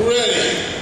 Ready.